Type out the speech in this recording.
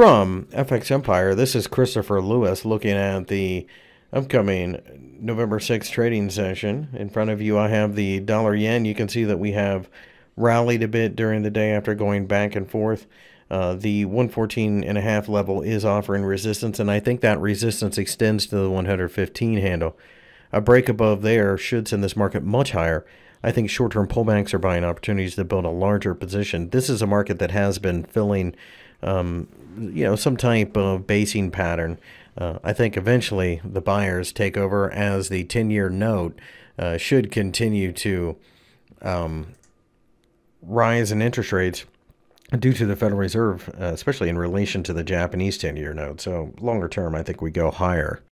FX Empire. This is Christopher Lewis looking at the upcoming November 6th trading session. In front of you, I have the dollar yen. You can see that we have rallied a bit during the day after going back and forth. Uh, the 114 and a half level is offering resistance, and I think that resistance extends to the 115 handle. A break above there should send this market much higher. I think short term pullbacks are buying opportunities to build a larger position. This is a market that has been filling, um, you know, some type of basing pattern. Uh, I think eventually the buyers take over as the 10 year note uh, should continue to um, rise in interest rates due to the Federal Reserve, uh, especially in relation to the Japanese 10 year note. So, longer term, I think we go higher.